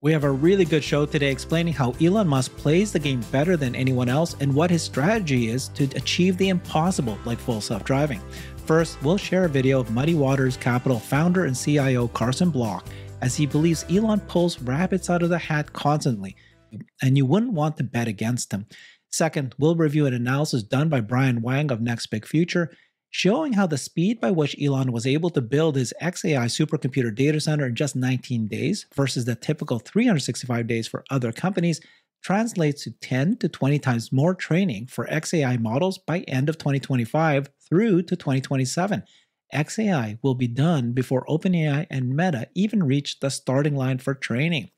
We have a really good show today explaining how Elon Musk plays the game better than anyone else and what his strategy is to achieve the impossible, like full self driving. First, we'll share a video of Muddy Waters Capital founder and CIO Carson Block as he believes Elon pulls rabbits out of the hat constantly, and you wouldn't want to bet against him. Second, we'll review an analysis done by Brian Wang of Next Big Future showing how the speed by which Elon was able to build his XAI supercomputer data center in just 19 days versus the typical 365 days for other companies translates to 10 to 20 times more training for XAI models by end of 2025 through to 2027. XAI will be done before OpenAI and Meta even reach the starting line for training.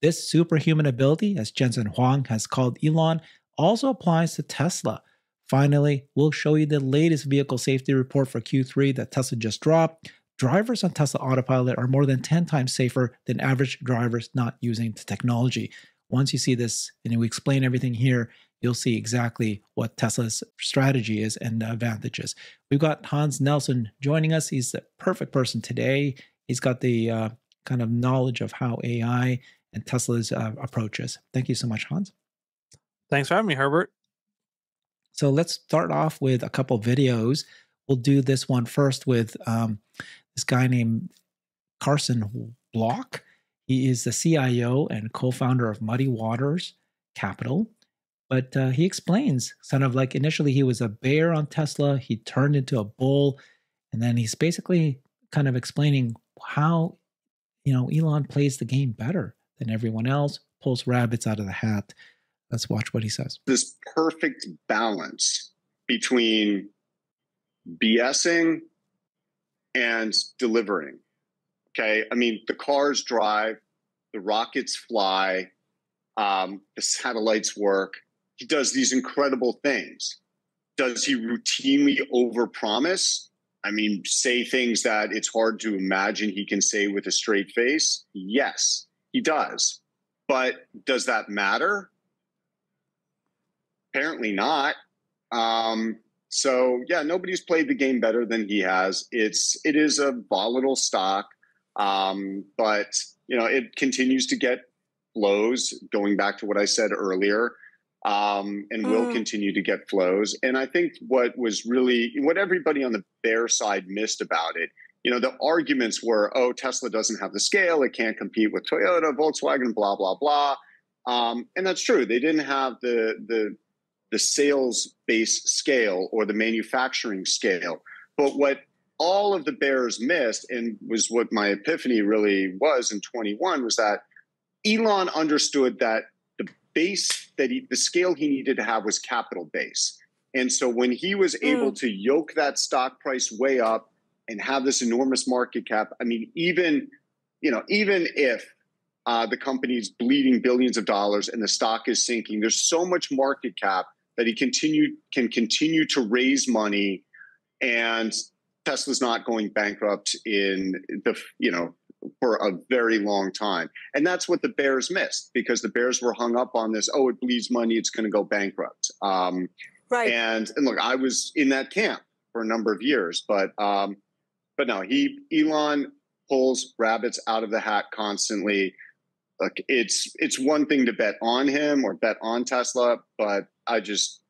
This superhuman ability, as Jensen Huang has called Elon, also applies to Tesla Finally, we'll show you the latest vehicle safety report for Q3 that Tesla just dropped. Drivers on Tesla Autopilot are more than 10 times safer than average drivers not using the technology. Once you see this and we explain everything here, you'll see exactly what Tesla's strategy is and the advantages. We've got Hans Nelson joining us. He's the perfect person today. He's got the uh, kind of knowledge of how AI and Tesla's uh, approaches. Thank you so much, Hans. Thanks for having me, Herbert. So let's start off with a couple videos. We'll do this one first with um, this guy named Carson Block. He is the CIO and co-founder of Muddy Waters Capital. But uh, he explains kind of like initially he was a bear on Tesla, he turned into a bull, and then he's basically kind of explaining how you know Elon plays the game better than everyone else, pulls rabbits out of the hat. Let's watch what he says. This perfect balance between BSing and delivering. Okay. I mean, the cars drive, the rockets fly, um, the satellites work. He does these incredible things. Does he routinely overpromise? I mean, say things that it's hard to imagine he can say with a straight face? Yes, he does. But does that matter? Apparently not. Um, so yeah, nobody's played the game better than he has. It's it is a volatile stock, um, but you know it continues to get flows. Going back to what I said earlier, um, and mm. will continue to get flows. And I think what was really what everybody on the bear side missed about it. You know, the arguments were, oh, Tesla doesn't have the scale; it can't compete with Toyota, Volkswagen, blah blah blah. Um, and that's true. They didn't have the the the sales base scale or the manufacturing scale. But what all of the bears missed, and was what my epiphany really was in 21, was that Elon understood that the base that he, the scale he needed to have was capital base. And so when he was mm. able to yoke that stock price way up and have this enormous market cap, I mean, even, you know, even if uh, the company's bleeding billions of dollars and the stock is sinking, there's so much market cap that he continue can continue to raise money and Tesla's not going bankrupt in the you know for a very long time. And that's what the Bears missed because the Bears were hung up on this, oh, it bleeds money, it's going to go bankrupt. Um, right. And and look, I was in that camp for a number of years, but um, but no, he Elon pulls rabbits out of the hat constantly. Look, it's it's one thing to bet on him or bet on Tesla, but I just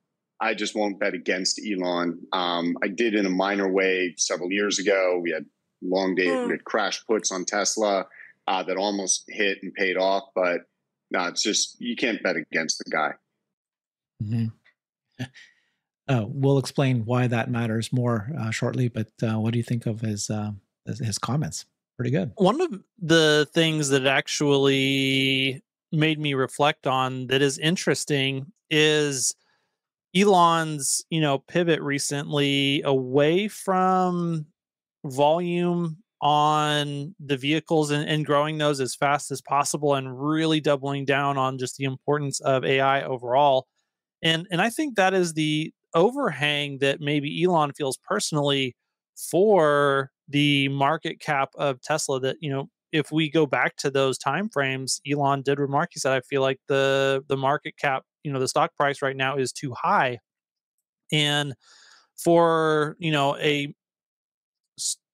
I just won't bet against Elon. Um, I did in a minor way several years ago. We had long day, mm. we had crash puts on Tesla uh, that almost hit and paid off, but no, it's just you can't bet against the guy. Mm-hmm. Uh, we'll explain why that matters more uh, shortly. But uh, what do you think of his, uh, his his comments? Pretty good. One of the things that actually made me reflect on that is interesting is Elon's, you know, pivot recently away from volume on the vehicles and, and, growing those as fast as possible and really doubling down on just the importance of AI overall. And and I think that is the overhang that maybe Elon feels personally for the market cap of Tesla that, you know, if we go back to those time frames, Elon did remark. He said, "I feel like the the market cap, you know, the stock price right now is too high," and for you know a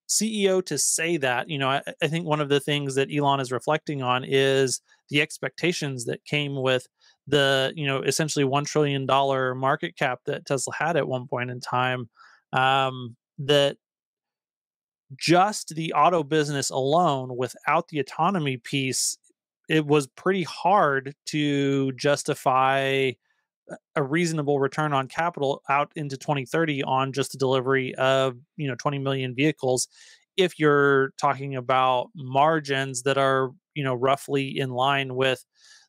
CEO to say that, you know, I, I, think one of the things that Elon is reflecting on is the expectations that came with the you know essentially one trillion dollar market cap that Tesla had at one point in time. Um, that just the auto business alone, without the autonomy piece, it was pretty hard to justify a reasonable return on capital out into 2030 on just the delivery of you know 20 million vehicles. If you're talking about margins that are you know roughly in line with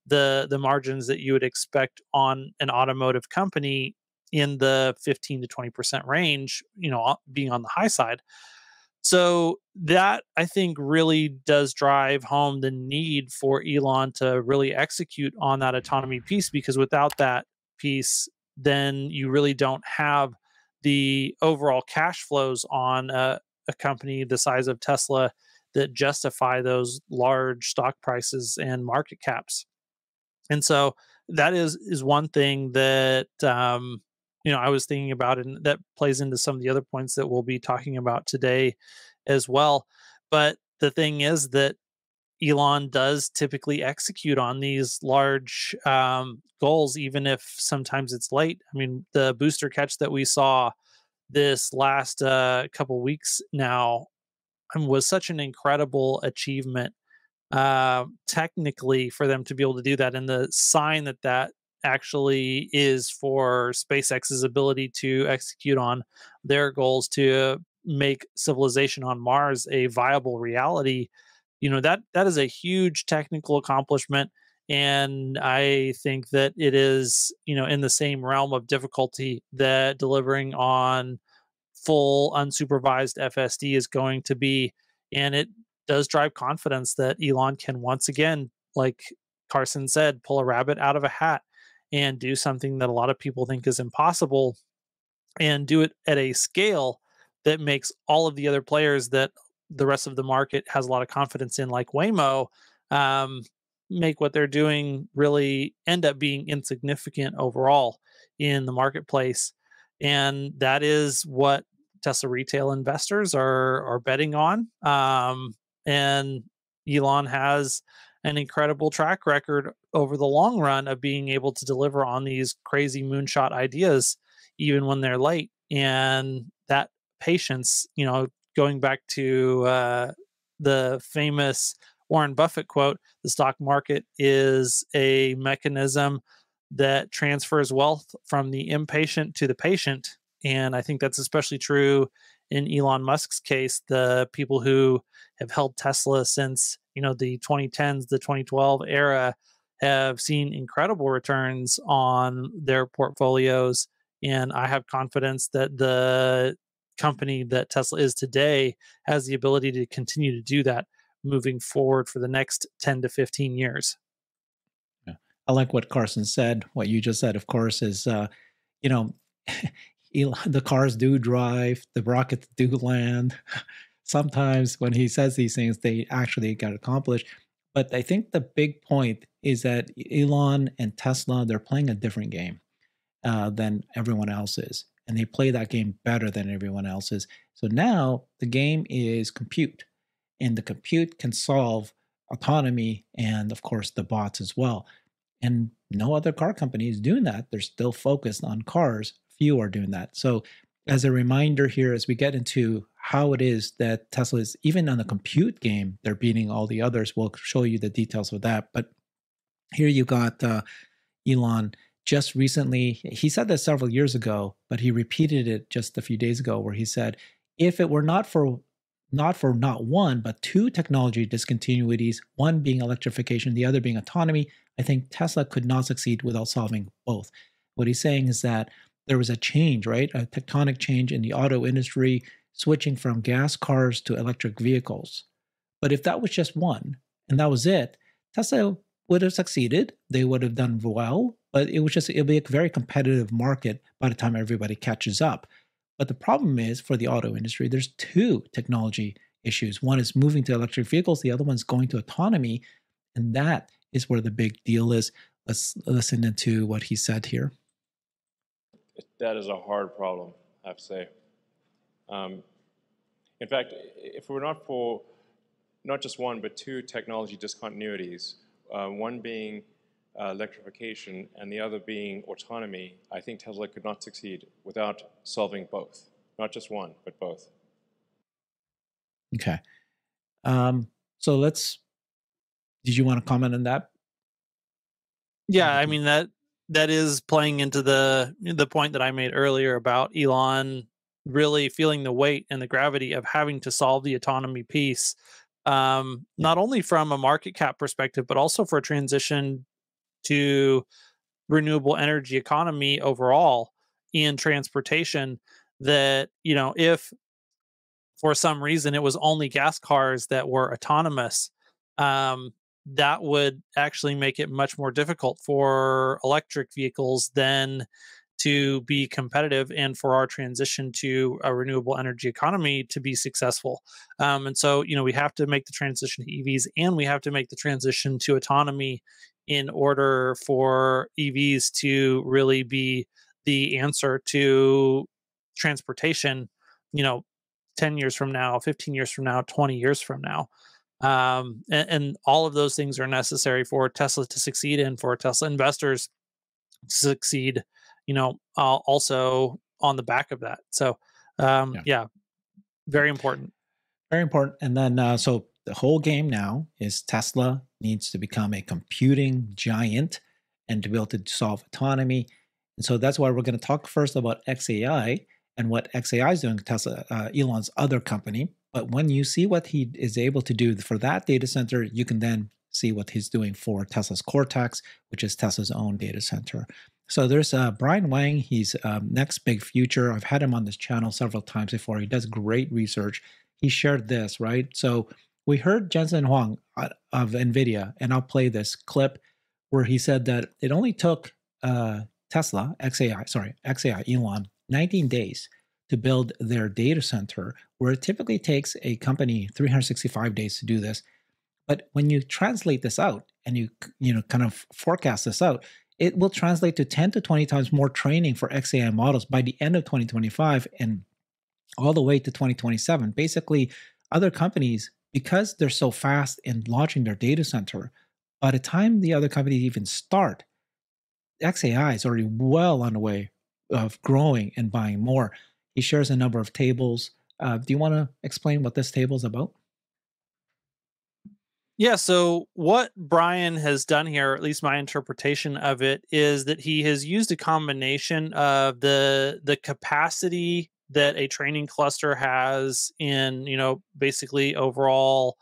the the margins that you would expect on an automotive company in the 15 to 20% range you know being on the high side so that I think really does drive home the need for Elon to really execute on that autonomy piece because without that piece, then you really don't have the overall cash flows on a, a company the size of Tesla that justify those large stock prices and market caps. And so that is is one thing that um, you know I was thinking about, and that plays into some of the other points that we'll be talking about today as well. But the thing is that Elon does typically execute on these large um, goals, even if sometimes it's late. I mean, the booster catch that we saw this last uh, couple weeks now was such an incredible achievement uh, technically for them to be able to do that, and the sign that that actually is for SpaceX's ability to execute on their goals to make civilization on Mars a viable reality, you know that that is a huge technical accomplishment and i think that it is you know in the same realm of difficulty that delivering on full unsupervised fsd is going to be and it does drive confidence that elon can once again like carson said pull a rabbit out of a hat and do something that a lot of people think is impossible and do it at a scale that makes all of the other players that the rest of the market has a lot of confidence in, like Waymo, um, make what they're doing really end up being insignificant overall in the marketplace. And that is what Tesla retail investors are are betting on. Um, and Elon has an incredible track record over the long run of being able to deliver on these crazy moonshot ideas, even when they're late. And that patience, you know, going back to uh, the famous Warren Buffett quote, the stock market is a mechanism that transfers wealth from the impatient to the patient. And I think that's especially true in Elon Musk's case. The people who have held Tesla since, you know, the 2010s, the 2012 era have seen incredible returns on their portfolios. And I have confidence that the company that Tesla is today has the ability to continue to do that moving forward for the next 10 to 15 years. Yeah. I like what Carson said. What you just said, of course, is, uh, you know, the cars do drive, the rockets do land. Sometimes when he says these things, they actually get accomplished. But I think the big point is that Elon and Tesla, they're playing a different game uh, than everyone else is and they play that game better than everyone else's. So now the game is compute, and the compute can solve autonomy and, of course, the bots as well. And no other car company is doing that. They're still focused on cars. Few are doing that. So, as a reminder here, as we get into how it is that Tesla is, even on the compute game, they're beating all the others. We'll show you the details of that. But here you got uh, Elon just recently, he said this several years ago, but he repeated it just a few days ago, where he said, if it were not for not for not one, but two technology discontinuities, one being electrification, the other being autonomy, I think Tesla could not succeed without solving both. What he's saying is that there was a change, right? A tectonic change in the auto industry, switching from gas cars to electric vehicles. But if that was just one and that was it, Tesla would have succeeded. They would have done well, but it was just it'll be a very competitive market by the time everybody catches up. But the problem is for the auto industry, there's two technology issues. One is moving to electric vehicles, the other one's going to autonomy, and that is where the big deal is. Let's listen into what he said here. That is a hard problem, I have to say. Um, in fact, if it were not for not just one but two technology discontinuities, uh, one being uh, electrification and the other being autonomy, I think Tesla could not succeed without solving both, not just one, but both. Okay. Um, so let's. Did you want to comment on that? Yeah, I mean that that is playing into the the point that I made earlier about Elon really feeling the weight and the gravity of having to solve the autonomy piece um, not only from a market cap perspective but also for a transition to renewable energy economy overall in transportation that you know if for some reason it was only gas cars that were autonomous um, that would actually make it much more difficult for electric vehicles than to be competitive and for our transition to a renewable energy economy to be successful. Um, and so, you know, we have to make the transition to EVs and we have to make the transition to autonomy in order for EVs to really be the answer to transportation, you know, 10 years from now, 15 years from now, 20 years from now um, and, and, all of those things are necessary for tesla to succeed and for tesla investors to succeed you know uh, also on the back of that so um, yeah. yeah. very important very important and then uh, so the whole game now is tesla needs to become a computing giant and to be able to solve autonomy and so that's why we're going to talk first about xai and what xai is doing tesla uh, elon's other company but when you see what he is able to do for that data center, you can then see what he's doing for Tesla's Cortex, which is Tesla's own data center. So there's uh, Brian Wang. He's um, next big future. I've had him on this channel several times before. He does great research. He shared this, right? So we heard Jensen Huang uh, of NVIDIA, and I'll play this clip where he said that it only took uh, Tesla, XAI, sorry, XAI, Elon, 19 days to build their data center, where it typically takes a company 365 days to do this. But when you translate this out and you you know kind of forecast this out, it will translate to 10 to 20 times more training for XAI models by the end of 2025 and all the way to 2027. Basically, other companies, because they're so fast in launching their data center, by the time the other companies even start, XAI is already well on the way of growing and buying more. He shares a number of tables. Uh, do you want to explain what this table is about? Yeah, so what Brian has done here, or at least my interpretation of it, is that he has used a combination of the the capacity that a training cluster has in, you know, basically overall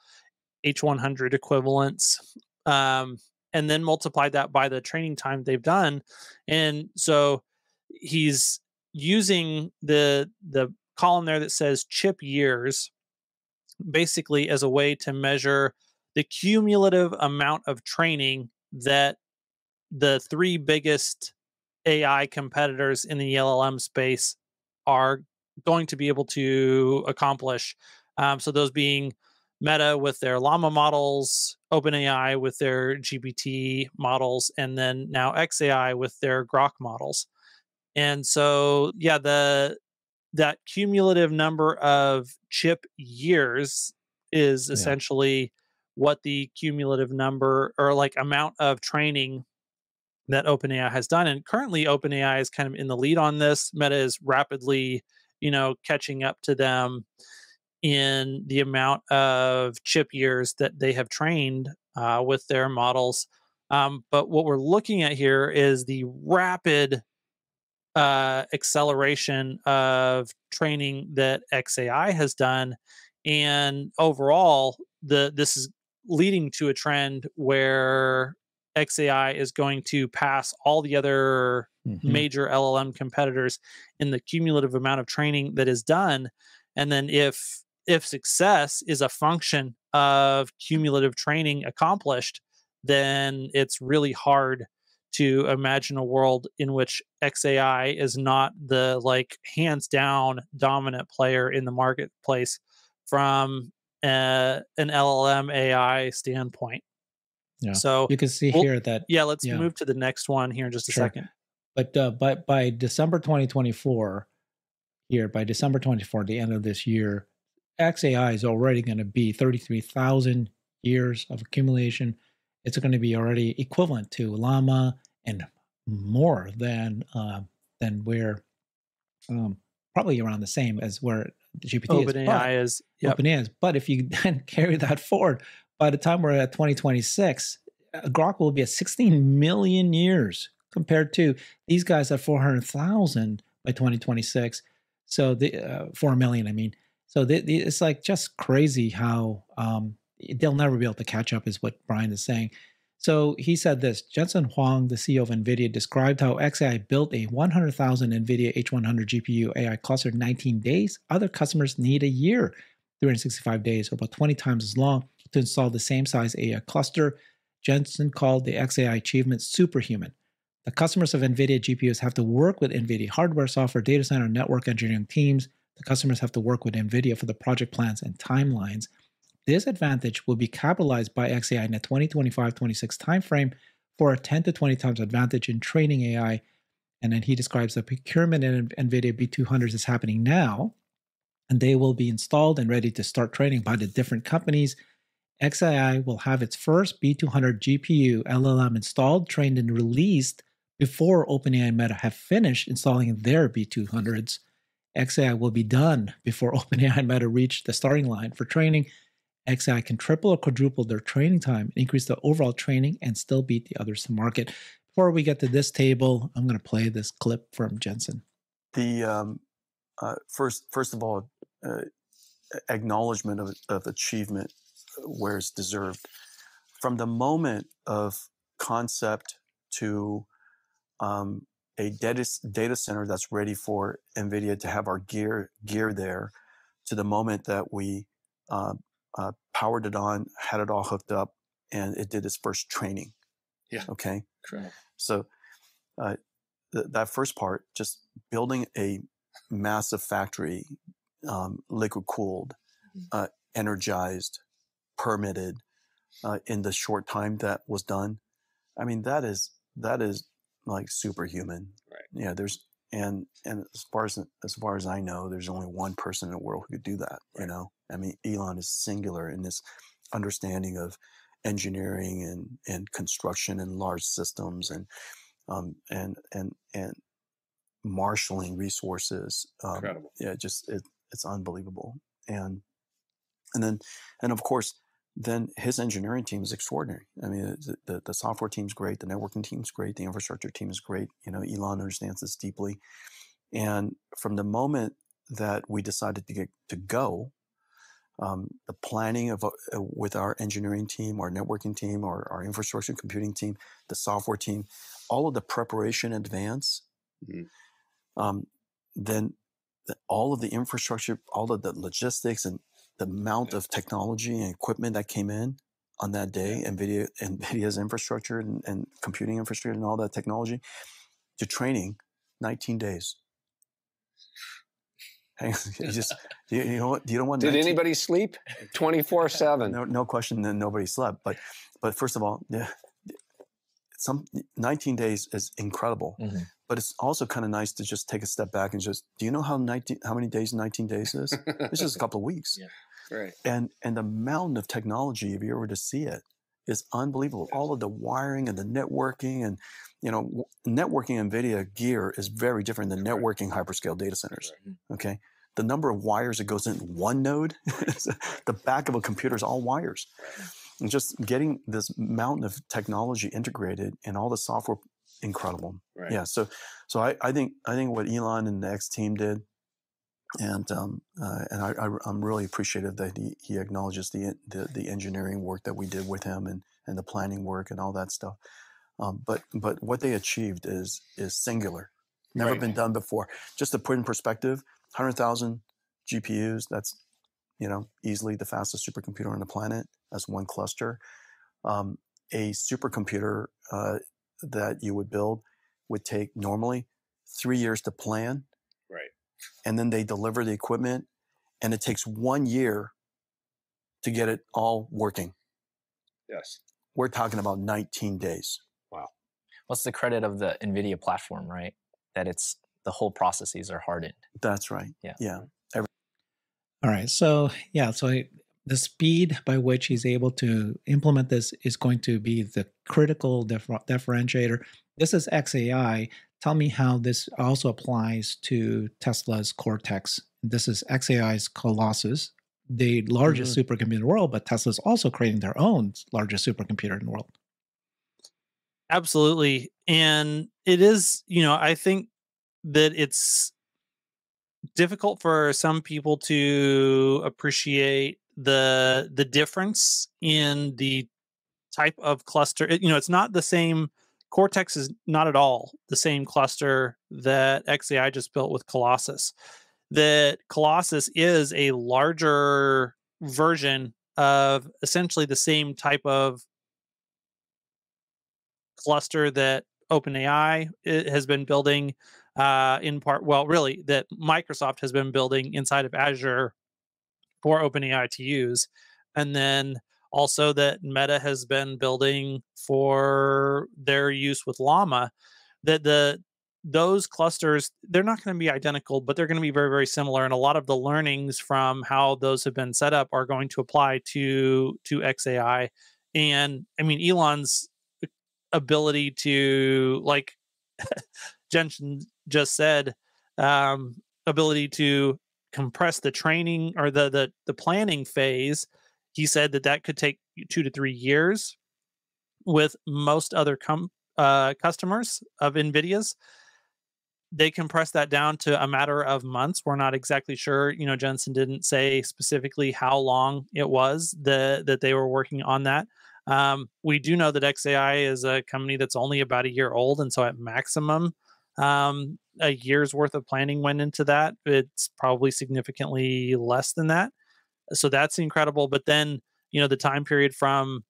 H100 equivalents, um, and then multiplied that by the training time they've done. And so he's using the the column there that says chip years basically as a way to measure the cumulative amount of training that the three biggest AI competitors in the LLM space are going to be able to accomplish. Um, so those being Meta with their Llama models, OpenAI with their GPT models, and then now XAI with their Grok models. And so, yeah, the that cumulative number of chip years is essentially what the cumulative number or like amount of training that OpenAI has done. And currently, OpenAI is kind of in the lead on this. Meta is rapidly, you know, catching up to them in the amount of chip years that they have trained uh, with their models. Um, but what we're looking at here is the rapid uh, acceleration of training that XAI has done, and overall, the this is leading to a trend where XAI is going to pass all the other mm-hmm. major LLM competitors in the cumulative amount of training that is done, and then if if success is a function of cumulative training accomplished, then it's really hard to imagine a world in which XAI is not the like hands down dominant player in the marketplace from uh, an LLM AI standpoint. Yeah. So you can see we'll, here that yeah, let's yeah. move to the next one here in just a sure. second. But uh, by by December 2024, here by December 24, the end of this year, XAI is already going to be 33,000 years of accumulation it's going to be already equivalent to Llama and more than uh, than where um, probably around the same as where GPT OpenAI is. is. Yep. OpenAI is. But if you then carry that forward, by the time we're at 2026, uh, Grok will be at 16 million years compared to these guys at 400,000 by 2026. So the uh, 4 million, I mean. So the, the, it's like just crazy how um, they'll never be able to catch up, is what Brian is saying. So he said this Jensen Huang, the CEO of NVIDIA, described how XAI built a 100,000 NVIDIA H100 GPU AI cluster in 19 days. Other customers need a year, 365 days, or about 20 times as long, to install the same size AI cluster. Jensen called the XAI achievement superhuman. The customers of NVIDIA GPUs have to work with NVIDIA hardware, software, data center, network engineering teams. The customers have to work with NVIDIA for the project plans and timelines. This advantage will be capitalized by XAI in the 2025-26 timeframe for a 10 to 20 times advantage in training AI. And then he describes the procurement in NVIDIA B200s is happening now, and they will be installed and ready to start training by the different companies. XAI will have its first B200 GPU LLM installed, trained, and released before OpenAI and Meta have finished installing their B200s. XAI will be done before OpenAI and Meta reach the starting line for training XAI can triple or quadruple their training time, increase the overall training, and still beat the others to market. Before we get to this table, I'm going to play this clip from Jensen. The um, uh, first, first of all, uh, acknowledgement of, of achievement uh, where it's deserved. From the moment of concept to um, a data, data center that's ready for NVIDIA to have our gear gear there, to the moment that we uh, uh, powered it on, had it all hooked up, and it did its first training. Yeah. Okay. Correct. So uh, th- that first part, just building a massive factory, um, liquid cooled, mm-hmm. uh, energized, permitted, uh, in the short time that was done. I mean, that is that is like superhuman. Right. Yeah. There's and and as far as as far as I know, there's only one person in the world who could do that. Right. You know, I mean, Elon is singular in this understanding of engineering and and construction and large systems and um, and and and marshaling resources. Um, Incredible. Yeah, just it, it's unbelievable. And and then and of course then his engineering team is extraordinary. I mean, the, the, the software team's great, the networking team's great, the infrastructure team is great. You know, Elon understands this deeply. And from the moment that we decided to get to go, um, the planning of uh, with our engineering team, our networking team, our, our infrastructure computing team, the software team, all of the preparation in advance, mm-hmm. um, then the, all of the infrastructure, all of the logistics and the amount of technology and equipment that came in on that day, yeah. NVIDIA, NVIDIA's infrastructure and, and, computing infrastructure and all that technology, to training, 19 days. you just, you, you know what? You don't want. Did 19, anybody sleep? 24 seven. No, no question. Then nobody slept. But, but first of all, yeah, some 19 days is incredible. Mm-hmm. But it's also kind of nice to just take a step back and just, do you know how 19, how many days 19 days is? it's just a couple of weeks. Yeah. Right. And and the mountain of technology, if you were to see it, is unbelievable. All of the wiring and the networking and you know, networking NVIDIA gear is very different than networking hyperscale data centers. Mm-hmm. Okay. The number of wires that goes in one node, uh, the back of a computer is all wires. And just getting this mountain of technology integrated and all the software incredible. Right. Yeah. So, so I, I think I think what Elon and the X team did, and um, uh, and I, am really appreciative that he, he acknowledges the, the, the engineering work that we did with him and and the planning work and all that stuff. Um, but but what they achieved is is singular, never right. been done before. Just to put in perspective, hundred thousand GPUs. That's you know easily the fastest supercomputer on the planet as one cluster. Um, a supercomputer uh, that you would build would take normally three years to plan. Right. And then they deliver the equipment and it takes one year to get it all working. Yes. We're talking about 19 days. Wow. What's the credit of the NVIDIA platform, right? That it's the whole processes are hardened. That's right. Yeah. Yeah. Every- all right. So, yeah. So I, the speed by which he's able to implement this is going to be the critical differ- differentiator. This is XAI. Tell me how this also applies to Tesla's Cortex. This is XAI's Colossus, the largest mm-hmm. supercomputer in the world, but Tesla's also creating their own largest supercomputer in the world. Absolutely. And it is, you know, I think that it's difficult for some people to appreciate the the difference in the type of cluster it, you know it's not the same cortex is not at all the same cluster that xai just built with colossus that colossus is a larger version of essentially the same type of cluster that openai has been building uh, in part well really that microsoft has been building inside of azure for OpenAI to use. And then also that Meta has been building for their use with Llama, that the those clusters they're not going to be identical but they're going to be very very similar and a lot of the learnings from how those have been set up are going to apply to to xai and i mean elon's ability to like jensen just said um ability to compress the training or the the the planning phase he said that that could take two to three years with most other com- uh, customers of nvidia's they compress that down to a matter of months we're not exactly sure you know jensen didn't say specifically how long it was the, that they were working on that um, we do know that xai is a company that's only about a year old and so at maximum um, a year's worth of planning went into that. It's probably significantly less than that. So that's incredible. But then, you know, the time period from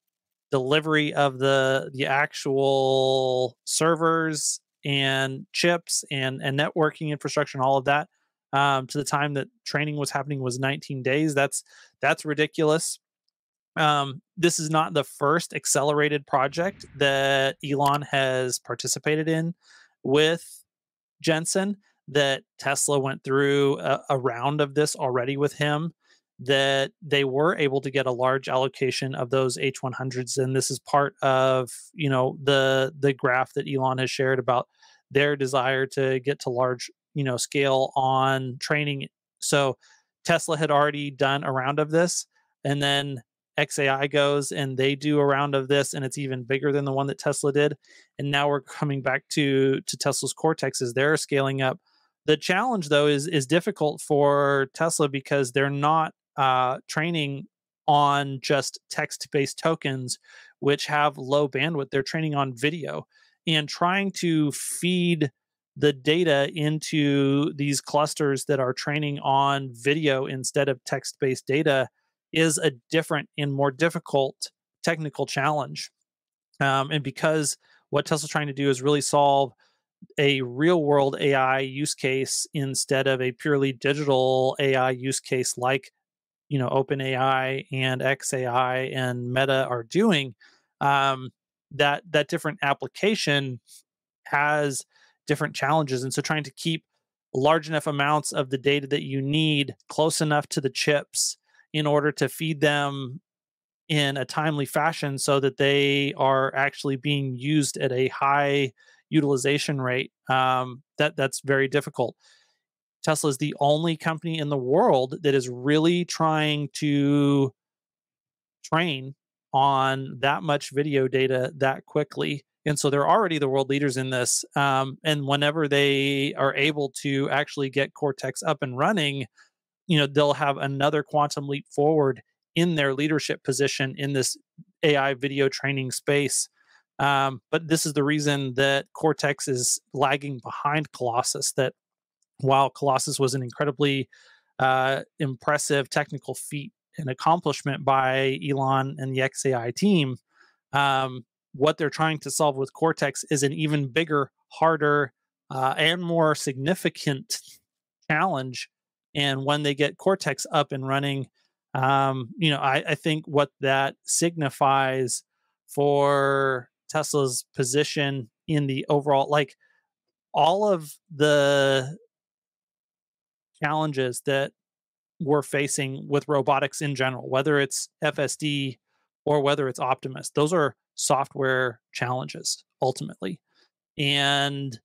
delivery of the the actual servers and chips and and networking infrastructure and all of that um, to the time that training was happening was 19 days. That's that's ridiculous. Um, this is not the first accelerated project that Elon has participated in with Jensen that Tesla went through a, a, round of this already with him that they were able to get a large allocation of those H100s and this is part of you know the the graph that Elon has shared about their desire to get to large you know scale on training so Tesla had already done a round of this and then XAI goes and they do a round of this and it's even bigger than the one that Tesla did. And now we're coming back to to Tesla's Cortex as they're scaling up. The challenge though is is difficult for Tesla because they're not uh, training on just text-based tokens which have low bandwidth. They're training on video and trying to feed the data into these clusters that are training on video instead of text-based data is a different and more difficult technical challenge. Um, and because what Tesla's trying to do is really solve a real world AI use case instead of a purely digital AI use case like you know OpenAI and XAI and Meta are doing. Um, that that different application has different challenges, and so trying to keep large enough amounts of the data that you need close enough to the chips in order to feed them in a timely fashion so that they are actually being used at a high utilization rate um, that that's very difficult tesla is the only company in the world that is really trying to train on that much video data that quickly and so they're already the world leaders in this um, and whenever they are able to actually get cortex up and running you know they'll have another quantum leap forward in their leadership position in this AI video training space. Um, but this is the reason that Cortex is lagging behind Colossus. That while Colossus was an incredibly uh, impressive technical feat and accomplishment by Elon and the XAI team, um, what they're trying to solve with Cortex is an even bigger, harder, uh, and more significant challenge. And when they get Cortex up and running, um, you know, I, I think what that signifies for Tesla's position in the overall, like all of the challenges that we're facing with robotics in general, whether it's FSD or whether it's Optimus. Those are software challenges ultimately. And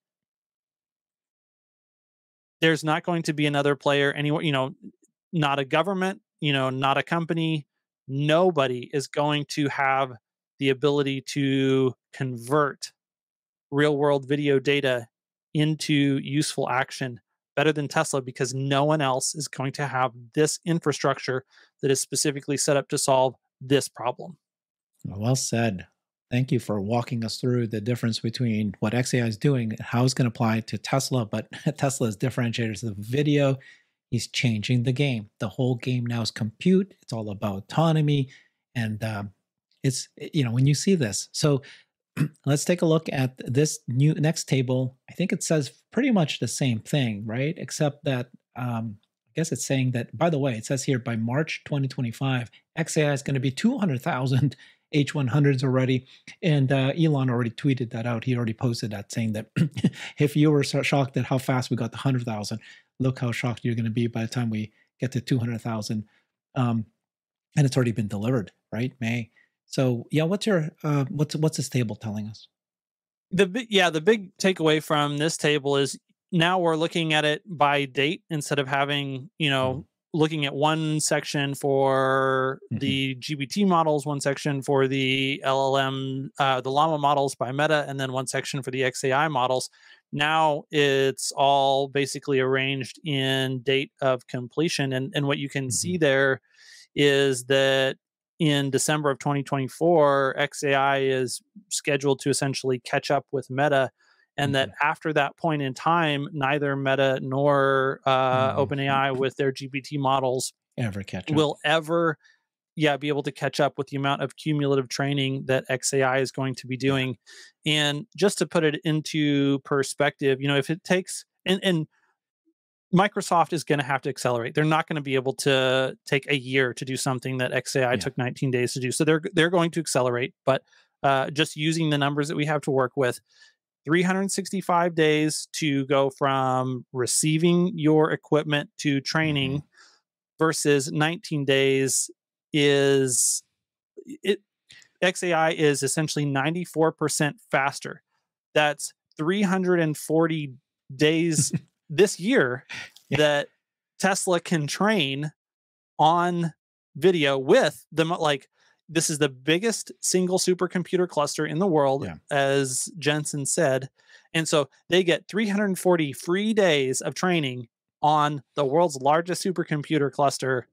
there's not going to be another player anywhere, you know, not a government, you know, not a company. Nobody is going to have the ability to convert real world video data into useful action better than Tesla because no one else is going to have this infrastructure that is specifically set up to solve this problem. Well said. Thank you for walking us through the difference between what XAI is doing and how it's going to apply to Tesla. But Tesla's differentiators of video, he's changing the game. The whole game now is compute. It's all about autonomy, and um, it's you know when you see this. So let's take a look at this new next table. I think it says pretty much the same thing, right? Except that um, I guess it's saying that. By the way, it says here by March 2025, XAI is going to be 200,000 H100s already. And uh, Elon already tweeted that out. He already posted that saying that if you were so shocked at how fast we got the 100,000, look how shocked you're going to be by the time we get to 200,000. Um, and it's already been delivered, right? May. So yeah, what's your uh, what's what's this table telling us? The yeah, the big takeaway from this table is now we're looking at it by date instead of having you know mm looking at one section for mm-hmm. the GPT models, one section for the LLM, uh, the Llama models by Meta, and then one section for the XAI models. Now it's all basically arranged in date of completion. And, and what you can mm-hmm. see there is that in December of 2024, XAI is scheduled to essentially catch up with Meta and that mm-hmm. after that point in time, neither Meta nor uh, mm-hmm. OpenAI with their GPT models ever catch up. will ever, yeah, be able to catch up with the amount of cumulative training that XAI is going to be doing. And just to put it into perspective, you know, if it takes and and Microsoft is going to have to accelerate. They're not going to be able to take a year to do something that XAI yeah. took 19 days to do. So they're they're going to accelerate, but uh, just using the numbers that we have to work with, 365 days to go from receiving your equipment to training mm-hmm. versus 19 days is it XAI is essentially 94% faster. That's 340 days this year yeah. that Tesla can train on video with the like this is the biggest single supercomputer cluster in the world, yeah. as Jensen said. And so they get 340 free days of training on the world's largest supercomputer cluster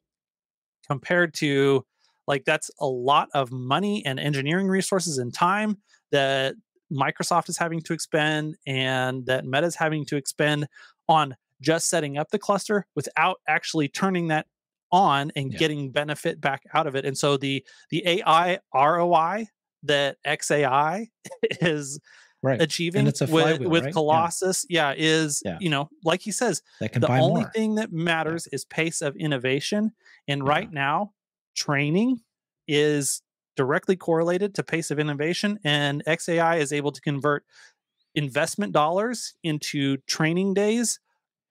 compared to like that's a lot of money and engineering resources and time that Microsoft is having to expend and that Meta is having to expend on just setting up the cluster without actually turning that on and yeah. getting benefit back out of it. And so the the AI ROI that XAI is right. achieving with, with right? Colossus, yeah. yeah is yeah. you know, like he says, the only more. thing that matters is pace of innovation. And right now, training is directly correlated to pace of innovation, and XAI is able to convert investment dollars into training days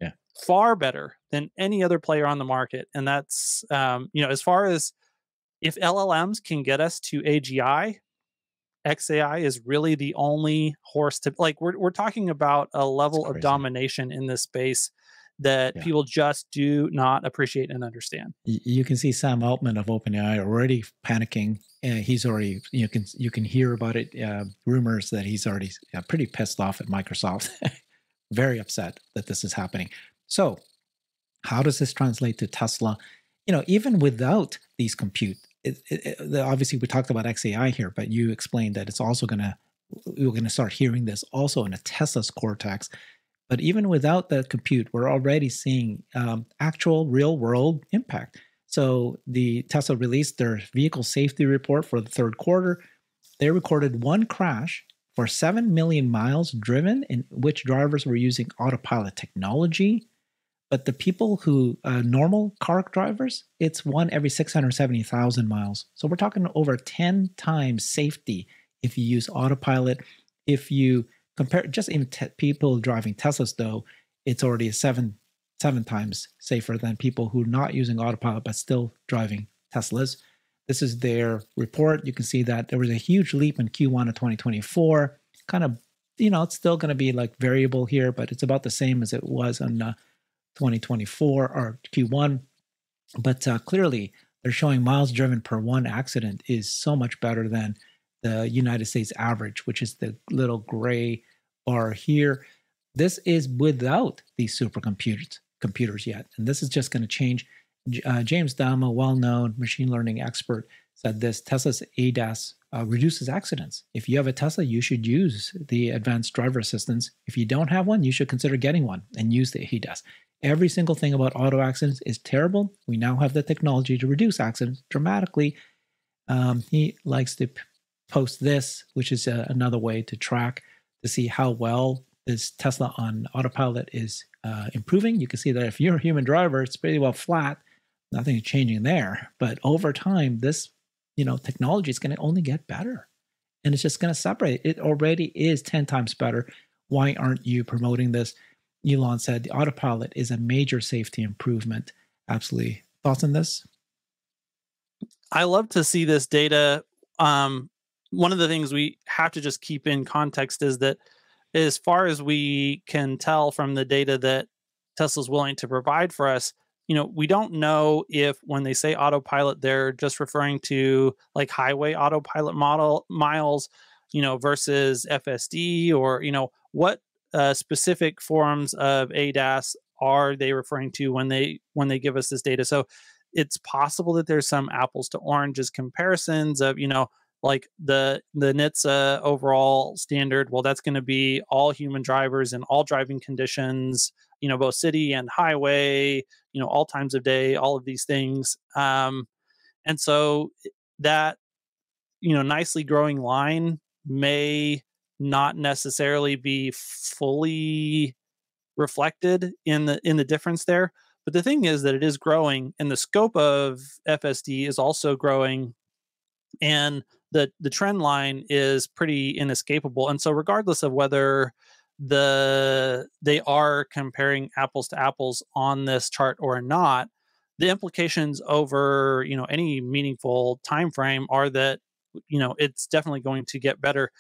yeah. far better than any other player on the market. And that's, um, you know, as far as if LLMs can get us to AGI, XAI is really the only horse to like. We're we're talking about a level of domination in this space that yeah. people just do not appreciate and understand. You can see Sam Altman of OpenAI already panicking. Uh, he's already you can you can hear about it. Uh, rumors that he's already uh, pretty pissed off at Microsoft, very upset that this is happening. So, how does this translate to Tesla? You know, even without these compute, it, it, it, obviously we talked about XAI here, but you explained that it's also going to we're going to start hearing this also in a Tesla's Cortex. But even without the compute, we're already seeing um, actual real world impact. So the Tesla released their vehicle safety report for the third quarter. They recorded one crash for 7 million miles driven in which drivers were using autopilot technology but the people who uh, normal car drivers, it's one every 670,000 miles. So we're talking over 10 times safety if you use autopilot. If you compare just even te- people driving Teslas, though, it's already seven seven times safer than people who are not using autopilot but still driving Teslas. This is their report. You can see that there was a huge leap in Q1 of 2024. Kind of, you know, it's still going to be like variable here, but it's about the same as it was in uh, 2024 or Q1. But uh, clearly, they're showing miles driven per one accident is so much better than the United States average, which is the little gray bar here. This is without these supercomputers computers yet, and this is just going to change. Uh, James Douma, well-known machine learning expert, said this: Tesla's ADAS uh, reduces accidents. If you have a Tesla, you should use the advanced driver assistance. If you don't have one, you should consider getting one and use the ADAS. Every single thing about auto accidents is terrible. We now have the technology to reduce accidents dramatically. Um, he likes to post this, which is a, uh, another way to track to see how well this Tesla on autopilot is uh, improving. You can see that if you're a human driver, it's pretty well flat. Nothing is changing there. But over time, this you know technology is going to only get better, and it's just going to separate. It already is ten times better. Why aren't you promoting this? Elon said the autopilot is a major safety improvement. Absolutely. Thoughts on this? I love to see this data. Um, one of the things we have to just keep in context is that, as far as we can tell from the data that Tesla's willing to provide for us, you know, we don't know if when they say autopilot, they're just referring to like highway autopilot model miles, you know, versus FSD or, you know, what uh, specific forms of ADAS are they referring to when they when they give us this data? So it's possible that there's some apples to oranges comparisons of you know like the the NHTSA overall standard. Well, that's going to be all human drivers in all driving conditions, you know, both city and highway, you know, all times of day, all of these things. Um, and so that you know nicely growing line may not necessarily be fully reflected in the in the difference there but the thing is that it is growing and the scope of fsd is also growing and the the trend line is pretty inescapable and so regardless of whether the they are comparing apples to apples on this chart or not the implications over you know any meaningful time frame are that you know it's definitely going to get better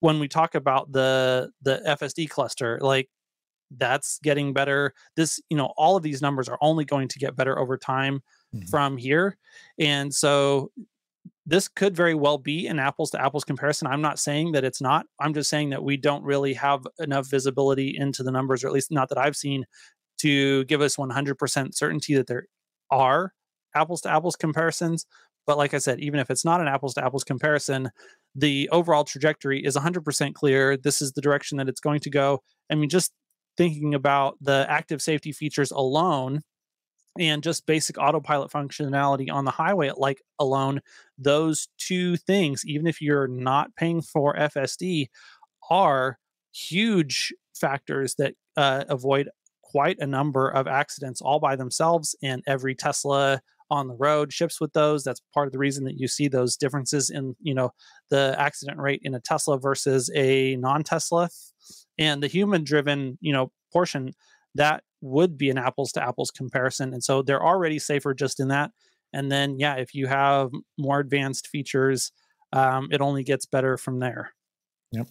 when we talk about the the FSD cluster, like that's getting better. This, you know, all of these numbers are only going to get better over time mm-hmm. from here. And so this could very well be an apples to apples comparison. I'm not saying that it's not. I'm just saying that we don't really have enough visibility into the numbers, or at least not that I've seen, to give us 100% certainty that there are apples to apples comparisons. But like I said, even if it's not an apples to apples comparison, the overall trajectory is 100% clear. This is the direction that it's going to go. I mean, just thinking about the active safety features alone and just basic autopilot functionality on the highway like alone those two things even if you're not paying for fsd are huge factors that uh, avoid quite a number of accidents all by themselves and every tesla on the road ships with those. That's part of the reason that you see those differences in you know the accident rate in a tesla versus a non-tesla. And the human driven you know portion that would be an apples to apples comparison and so they're already safer just in that and then yeah if you have more advanced features um, it only gets better from there. Yep.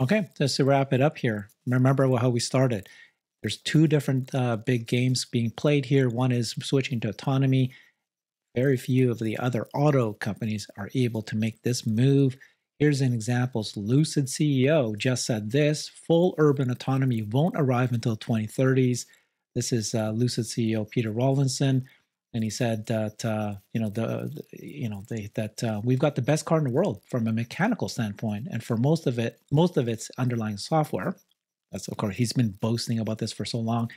Okay just to wrap it up here remember how we started. There's two different uh, big games being played here. One is switching to autonomy. Very few of the other auto companies are able to make this move. Here's an example. Lucid CEO just said this full urban autonomy won't arrive until 2030s. This is uh, Lucid CEO Peter Rawlinson. And he said that uh, you know the, the you know they, that uh, we've got the best car in the world from a mechanical standpoint, and for most of it, most of its underlying software. That's of course he's been boasting about this for so long.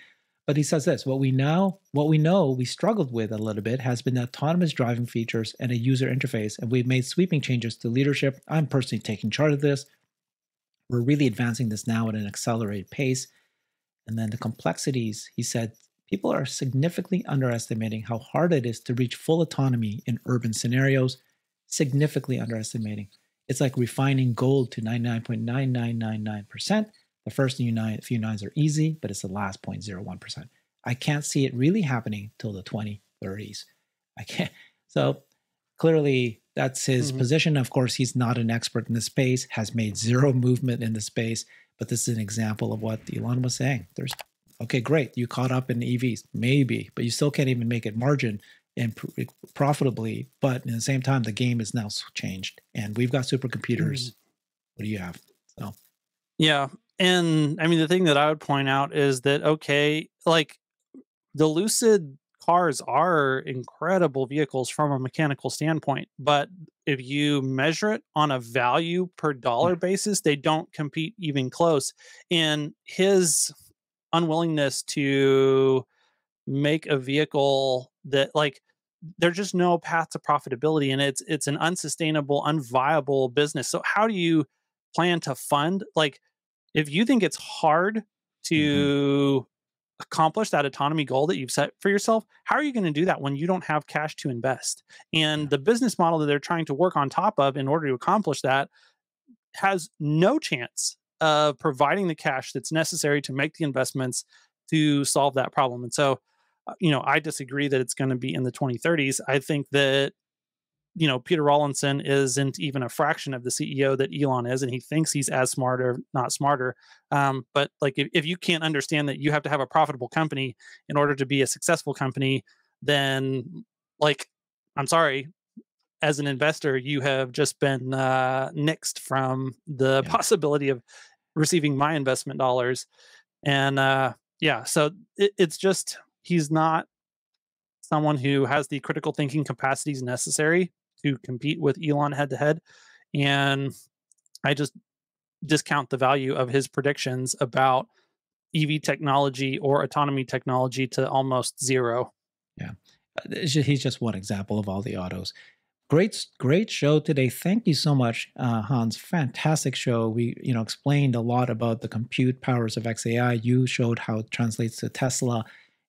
But he says this what we now, what we know we struggled with a little bit has been autonomous driving features and a user interface, and we've made sweeping changes to leadership. I'm personally taking charge of this. We're really advancing this now at an accelerated pace. And then the complexities, he said, people are significantly underestimating how hard it is to reach full autonomy in urban scenarios, significantly underestimating. It's like refining gold to 99.9999%. The first few nines are easy, but it's the last 0.01%. I can't see it really happening till the 2030s. I can't. So clearly, that's his Mhm. position. Of course, he's not an expert in the space, has made zero movement in the space, but this is an example of what Elon was saying. There's okay, great, you caught up in EVs, maybe, but you still can't even make it margin and pr- profitably. But in the same time, the game is now changed, and we've got supercomputers. What do you have? So Yeah. And I mean, the thing that I would point out is that, okay, like the Lucid cars are incredible vehicles from a mechanical standpoint. But if you measure it on a value per dollar basis, they don't compete even close. And his unwillingness to make a vehicle that, like, there's just no path to profitability and it's it's an unsustainable unviable business so how do you plan to fund like if you think it's hard to accomplish that autonomy goal that you've set for yourself how are you going to do that when you don't have cash to invest? And the business model that they're trying to work on top of in order to accomplish that has no chance of providing the cash that's necessary to make the investments to solve that problem. And so uh, you know i disagree that it's going to be in the 2030s i think that you know peter rawlinson isn't even a fraction of the ceo that elon is and he thinks he's as smart or not smarter um, but like if, if you can't understand that you have to have a profitable company in order to be a successful company then like i'm sorry as an investor you have just been uh, nixed from the Yeah. possibility of receiving my investment dollars and uh, yeah so it, it's just he's not someone who has the critical thinking capacities necessary to compete with Elon head to head. And I just discount the value of his predictions about EV technology or autonomy technology to almost zero. Yeah. he's just one example of all the autos. Great, great show today. Thank you so much, uh, Hans. Fantastic show. We, you know, explained a lot about the compute powers of XAI. You showed how it translates to Tesla,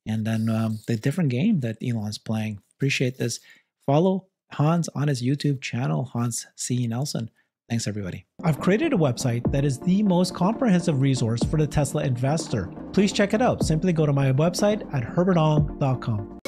and then um, the different game that Elon's playing. Appreciate this. Follow Hans on his YouTube channel, Hans C. Nelson. Thanks, everybody. I've created a website that is the most comprehensive resource for the Tesla investor. Please check it out. Simply go to my website at herbertong.com.